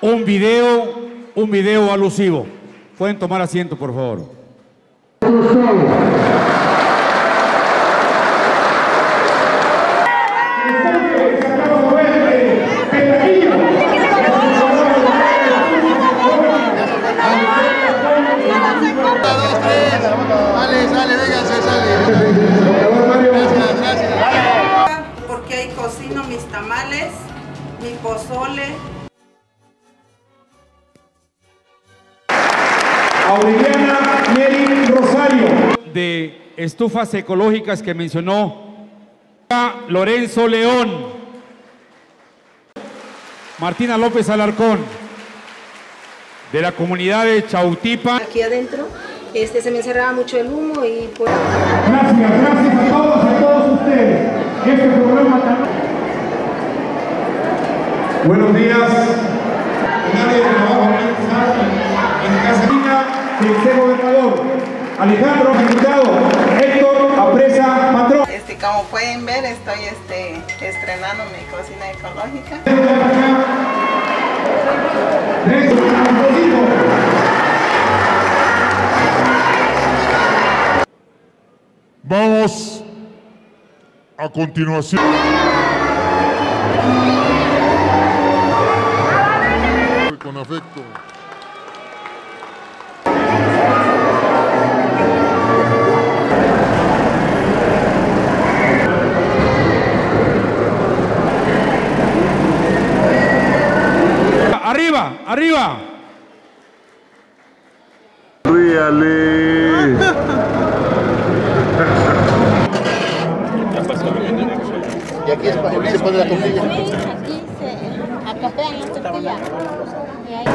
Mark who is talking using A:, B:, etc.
A: Un video, un video alusivo. Pueden tomar asiento, por favor.
B: Mi pozole.
C: Aureliana Neri Rosario.
A: De estufas ecológicas que mencionó Lorenzo León. Martina López Alarcón. De la comunidad de Chautipa.
D: aquí adentro. Este, se me encerraba mucho el humo y pues...
C: Gracias, gracias a todos y a todos ustedes. Este programa tan... Buenos días. En área de trabajo en Casalina, gobernador. Alejandro, diputado. Héctor Apresa, patrón.
B: Este, como pueden ver, estoy este, estrenando mi cocina ecológica.
E: Vamos a continuación.
A: Arriba, arriba.
E: Ríale.
F: Y aquí, es, aquí se pone la tortilla.
G: Aquí se acapean las tortillas. Y ahí-